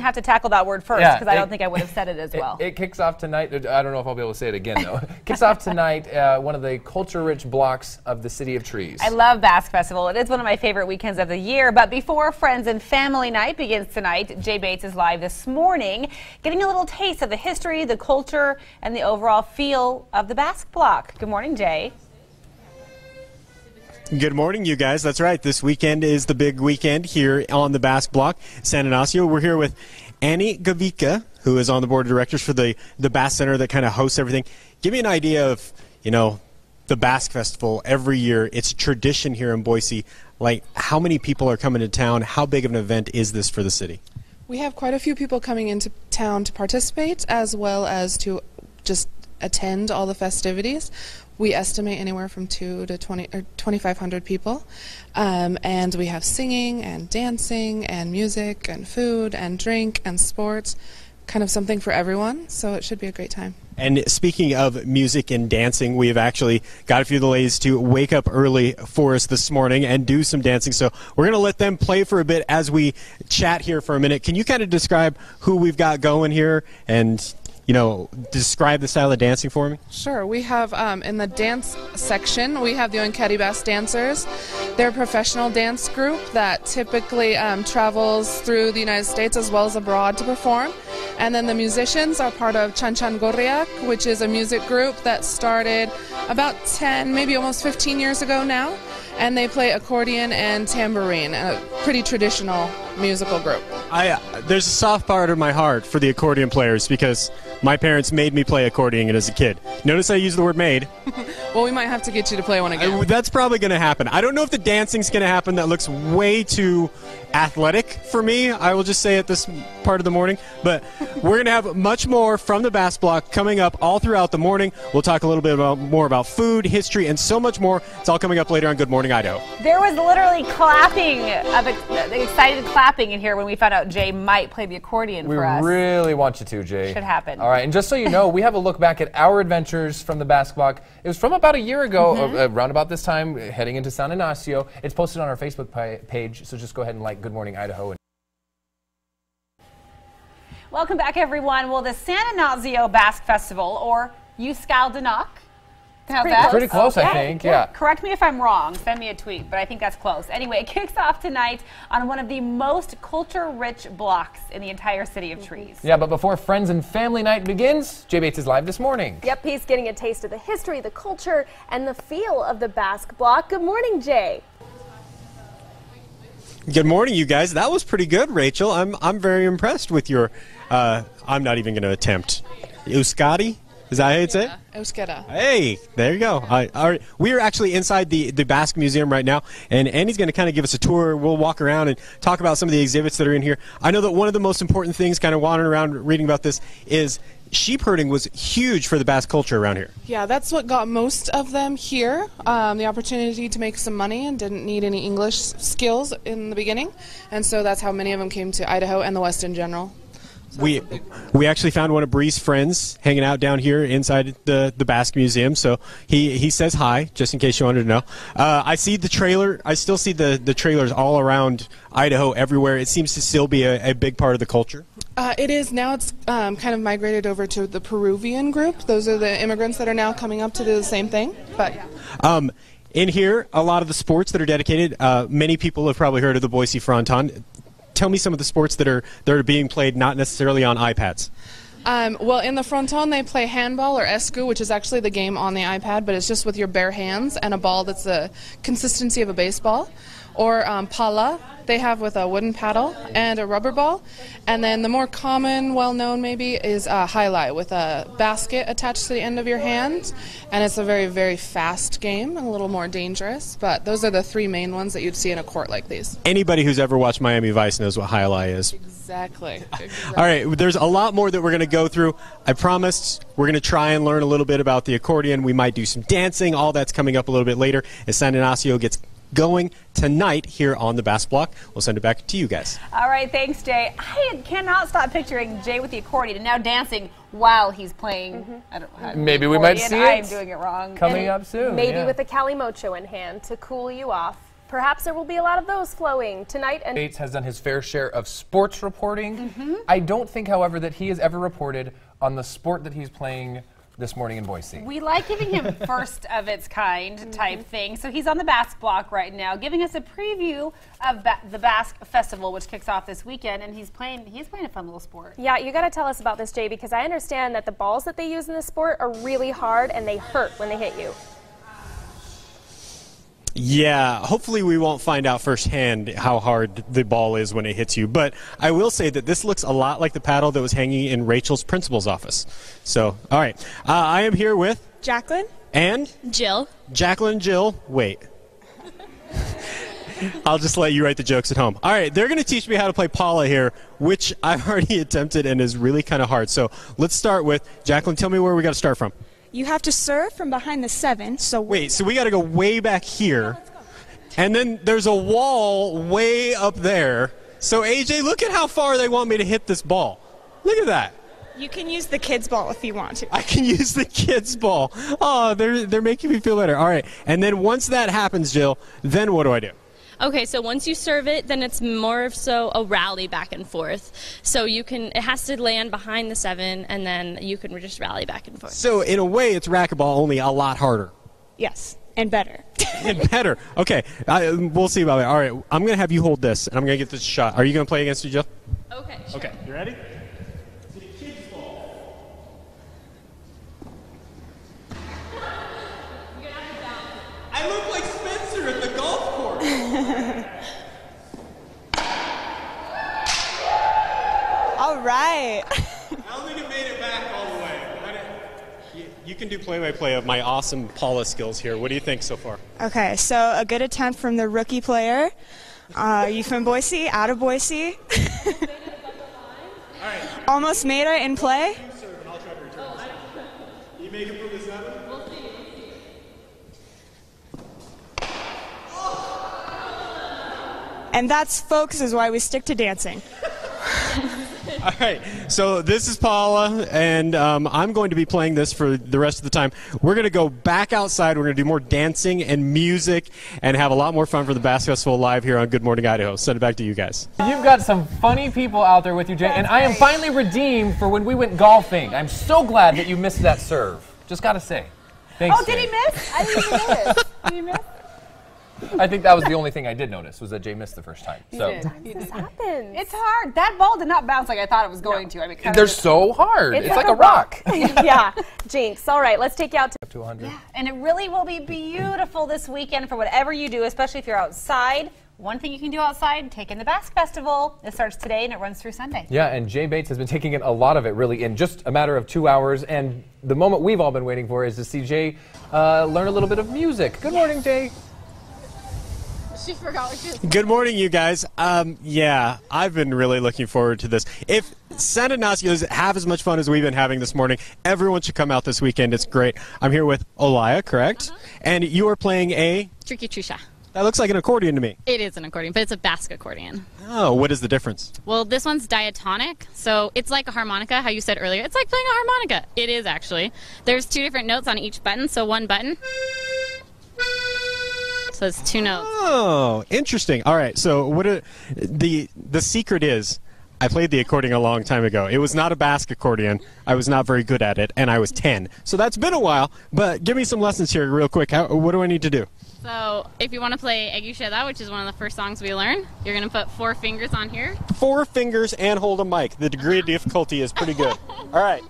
have to tackle that word first Yeah, because I don't think I would have said it as well. It, it kicks off tonight. I don't know if I'll be able to say it again though. kicks off tonight, uh, one of the culture-rich blocks of the City of Trees. I love Basque Festival. It is one of my favorite weekends of the year. But before Friends and Family Night begins tonight, Jay Bates is live this morning, getting a little taste of the history, the culture, and the overall feel of the Basque Block. Good morning, Jay. Good morning, you guys. That's right. This weekend is the big weekend here on the Basque Block, San Inazio. We're here with Annie Gavica, who is on the board of directors for the, the Basque Center that kind of hosts everything. Give me an idea of, you know, the Basque Festival every year. It's a tradition here in Boise. Like, how many people are coming to town? How big of an event is this for the city? We have quite a few people coming into town to participate as well as to just attend all the festivities. We estimate anywhere from two to 20 or 2,500 people. Um, and we have singing and dancing and music and food and drink and sports, kind of something for everyone. So it should be a great time. And speaking of music and dancing, we have actually got a few of the ladies to wake up early for us this morning and do some dancing. So we're going to let them play for a bit as we chat here for a minute. Can you kind of describe who we've got going here and, you know, describe the style of dancing for me? Sure. We have um, in the dance section, we have the Oinkari Basque Dancers. They're a professional dance group that typically um, travels through the United States as well as abroad to perform. And then the musicians are part of Txantxangorriak, which is a music group that started about 10, maybe almost 15 years ago now. And they play accordion and tambourine, a pretty traditional musical group. I uh, there's a soft part of my heart for the accordion players because my parents made me play accordion as a kid. Notice I use the word made. Well, we might have to get you to play one again. I- that's probably going to happen. I don't know if the dancing's going to happen. That looks way too athletic for me. I will just say at this part of the morning. But we're going to have much more from the Basque Block coming up all throughout the morning. We'll talk a little bit about more about food, history, and so much more. It's all coming up later on Good Morning Idaho. There was literally clapping of uh, excited clapping in here when we found out Jay might play the accordion we for us. We really want you to, Jay. Should happen. All right, and just so you know, we have a look back at our adventures from the Basque Block. It was from about a year ago, Mm-hmm. uh, around about this time, heading into San Inazio. It's posted on our Facebook page, so just go ahead and like Good Morning Idaho. And Welcome back, everyone. Well, the San Inazio Basque Festival, or Euskal Danak. How's Pretty- that? pretty close, I think, yeah. Correct me if I'm wrong. Send me a tweet, but I think that's close. Anyway, it kicks off tonight on one of the most culture-rich blocks in the entire city of trees. yeah, but before Friends and Family Night begins, Jay Bates is live this morning. Yep, he's getting a taste of the history, the culture, and the feel of the Basque Block. Good morning, Jay. Good morning, you guys. That was pretty good, Rachel. I'm I'm very impressed with your. Uh, I'm not even going to attempt. Euskadi. Is that how you say it? Euskera. Hey, there you go. I, all right. We are actually inside the, the Basque Museum right now, and Andy's going to kind of give us a tour. We'll walk around and talk about some of the exhibits that are in here. I know that one of the most important things, kind of wandering around reading about this, is sheep herding was huge for the Basque culture around here. Yeah, that's what got most of them here. Um, the opportunity to make some money and didn't need any English skills in the beginning, and so that's how many of them came to Idaho and the West in general. We we actually found one of Bree's friends hanging out down here inside the, the Basque Museum. So he, he says hi, just in case you wanted to know. Uh, I see the trailer. I still see the, the trailers all around Idaho, everywhere. It seems to still be a, a big part of the culture. Uh, it is now. It's um, kind of migrated over to the Peruvian group. Those are the immigrants that are now coming up to do the same thing. But Um, in here, a lot of the sports that are dedicated. Uh, many people have probably heard of the Boise Fronton. Tell me some of the sports that are that are being played, not necessarily on iPads. Um, well, in the fronton, they play handball or esku, which is actually the game on the iPad, but it's just with your bare hands and a ball that's the consistency of a baseball. Or um, pala, they have with a wooden paddle and a rubber ball. And then the more common, well known maybe, is uh, jai alai with a basket attached to the end of your hand. And it's a very, very fast game and a little more dangerous. But those are the three main ones that you'd see in a court like these. Anybody who's ever watched Miami Vice knows what jai alai is. Exactly. All right, there's a lot more that we're going to go through. I promised we're going to try and learn a little bit about the accordion. We might do some dancing. All that's coming up a little bit later as San Inazio gets going tonight here on the Basque Block. We'll send it back to you guys. All right, thanks, Jay. I cannot stop picturing Jay with the accordion and now dancing while he's playing. Mm-hmm. I don't know. Maybe we might accordion. see I'm doing it wrong. Coming up soon. Maybe yeah. with a calimocho in hand to cool you off perhaps there will be a lot of those flowing tonight and Bates has done his fair share of sports reporting. Mm-hmm. I don't think, however, that he has ever reported on the sport that he's playing this morning in Boise. We like giving him first of its kind mm-hmm. type thing. So he's on the Basque block right now, giving us a preview of ba- the Basque Festival, which kicks off this weekend. And he's playing. He's playing a fun little sport. Yeah, you got to tell us about this, Jay, because I understand that the balls that they use in this sport are really hard and they hurt when they hit you. Yeah, hopefully we won't find out firsthand how hard the ball is when it hits you. But I will say that this looks a lot like the paddle that was hanging in Rachel's principal's office. So, all right. Uh, I am here with Jacqueline? and Jill. Jacqueline Jill. Wait. I'll just let you write the jokes at home. All right, they're going to teach me how to play pala here, which I've already attempted and is really kind of hard. So let's start with Jacqueline. Tell me where we got to start from. You have to serve from behind the seven. So Wait, so we got to go way back here, and then there's a wall way up there. So AJ, look at how far they want me to hit this ball. Look at that. you can use the kids' ball if you want to. I can use the kids' ball. Oh, they're they're making me feel better. All right, and then once that happens, Jill, then what do I do? Okay, so once you serve it, then it's more of so a rally back and forth. So you can, it has to land behind the seven, and then you can just rally back and forth. So in a way, it's racquetball, only a lot harder Yes, and better. and better. Okay, I, we'll see about it. All right, I'm gonna have you hold this, and I'm gonna get this shot. Are you gonna play against you, Jill? Okay. Sure. Okay, you ready? I look like Spencer at the golf course. All I don't think it made it back all the way. You, you can do play-by-play of my awesome pala skills here. What do you think so far? Okay, so a good attempt from the rookie player. Uh, you from Boise? Out of Boise? Almost made it in play. You make it from the seven? And that's, folks, is why we stick to dancing. All right. So this is pala, and um, I'm going to be playing this for the rest of the time. We're going to go back outside. We're going to do more dancing and music, and have a lot more fun for the Basque Festival live here on Good Morning Idaho. Send it back to you guys. You've got some funny people out there with you, Jay, and I am finally redeemed for when we went golfing. I'm so glad that you missed that serve. Just gotta say. Thanks. Oh, did Jay. he miss? I didn't even notice. Did he miss? I think that was the only thing I did notice was that Jay missed the first time. So This happens. It's hard. That ball did not bounce like I thought it was going to. I mean, they're so hard. It's, It's like, like a a rock. yeah, Jinx. All right, let's take you out to Up to 100. And it really will be beautiful this weekend for whatever you do, especially if you're outside. One thing you can do outside, take in the Basque Festival. It starts today and it runs through Sunday. Yeah, and Jay Bates has been taking in a lot of it really in just a matter of two hours. And the moment we've all been waiting for is to see Jay uh, learn a little bit of music. Good morning, Jay. She forgot what she was. Good morning, you guys. Um, yeah, I've been really looking forward to this. If San Ignacios have as much fun as we've been having this morning, everyone should come out this weekend. It's great. I'm here with Olaya, correct? And you are playing a. trikitixa. That looks like an accordion to me. It is an accordion, but it's a Basque accordion. Oh, what is the difference? Well, this one's diatonic, so it's like a harmonica, how you said earlier. It's like playing a harmonica. It is actually. There's two different notes on each button, so one button. So it's two notes. Oh, interesting. All right. So what a, the the secret is? I played the accordion a long time ago. It was not a Basque accordion. I was not very good at it, and I was 10. So that's been a while. But give me some lessons here, real quick. How, what do I need to do? So if you want to play Egusheda, which is one of the first songs we learn, you're going to put four fingers on here. Four fingers and hold a mic. The degree of difficulty is pretty good. All right.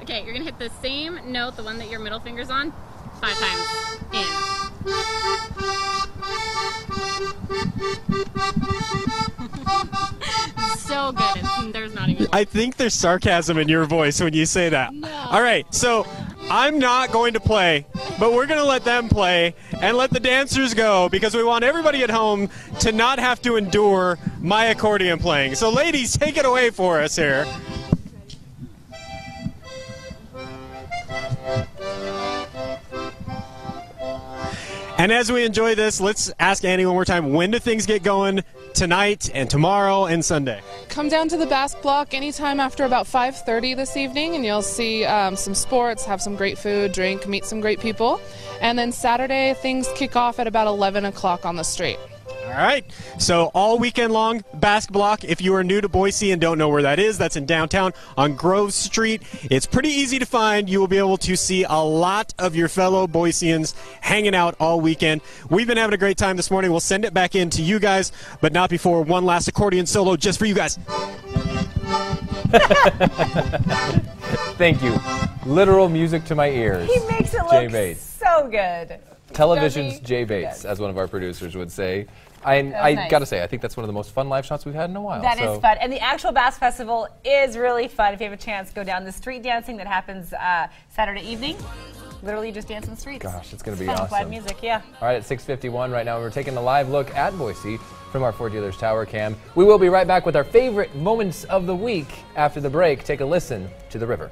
Okay, you're going to hit the same note, the one that your middle finger's on, five times in. so good. There's not even. I think there's sarcasm in your voice when you say that. All right. So I'm not going to play, but we're going to let them play and let the dancers go because we want everybody at home to not have to endure my accordion playing. So, ladies, take it away for us here. And as we enjoy this, let's ask Annie one more time when do things get going tonight and tomorrow and Sunday? Come down to the Basque Block anytime after about 5:30 this evening, and you'll see um, some sports, have some great food, drink, meet some great people. And then Saturday things kick off at about 11 o'clock on the street. All right. So all weekend long, Basque Block. If you are new to Boise and don't know where that is, that's in downtown on Grove Street. It's pretty easy to find. You will be able to see a lot of your fellow Boiseans hanging out all weekend. We've been having a great time this morning. We'll send it back in to you guys, but not before one last accordion solo just for you guys. Thank you. Literal music to my ears. He makes it Jay look Bates. so good. Television's Debbie, Jay Bates, as one of our producers would say. I, I nice. gotta say, I think that's one of the most fun live shots we've had in a while. That is so. fun. And the actual Basque Festival is really fun. If you have a chance, go down the street dancing that happens uh, Saturday evening. Literally just dance in the streets. Gosh, it's gonna be fun with live music, yeah. All right, at 6:51 right now, we're taking a live look at Boise from our Ford Dealers Tower Cam. We will be right back with our favorite moments of the week after the break. Take a listen to the river.